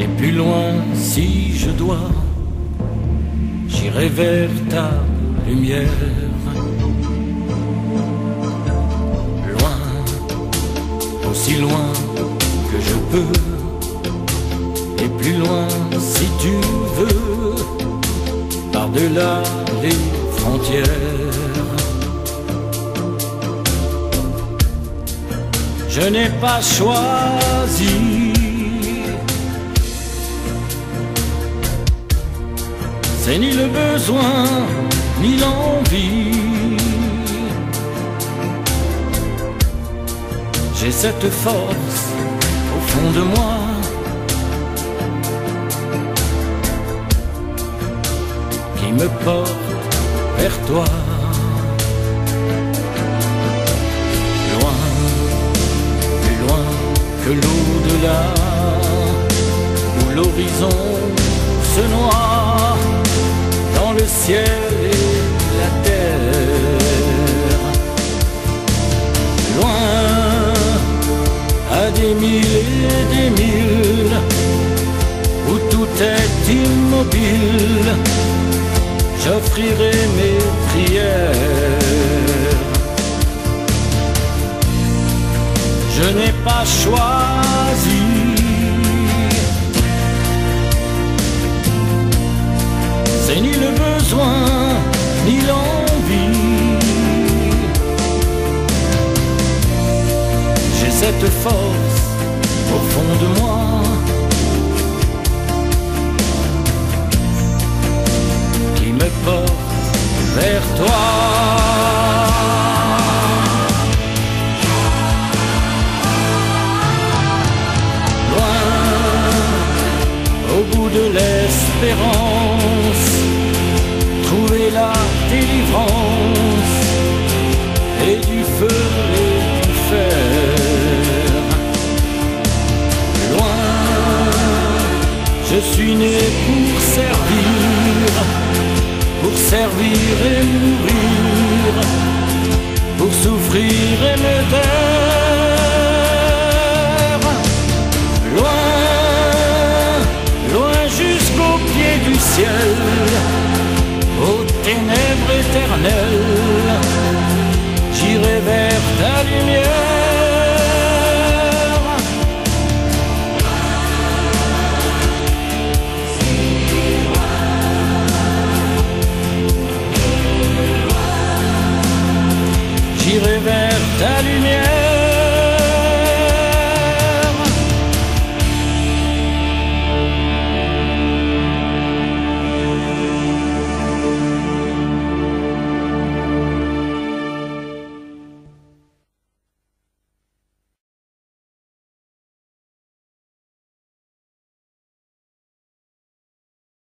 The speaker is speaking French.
et plus loin si je dois, j'irai vers ta lumière. Loin, aussi loin que je peux, et plus loin si tu veux, par-delà les frontières. Je n'ai pas choisi C'est ni le besoin, ni l'envie. J'ai cette force au fond de moi. Qui me porte vers toi. L'horizon se noie dans le ciel et la terre. Loin, à des mille et des milles, où tout est immobile, j'offrirai mes prières. Je n'ai pas choisi cette force au fond de moi. Qui me porte vers toi. Loin, au bout de l'espérance trouver la délivrance et du feu je suis né pour servir, pour servir et mourir, pour souffrir et me taire. Loin, loin jusqu'au pied du ciel aux ténèbres éternelles, j'irai vers ta lumière. Vers ta lumière.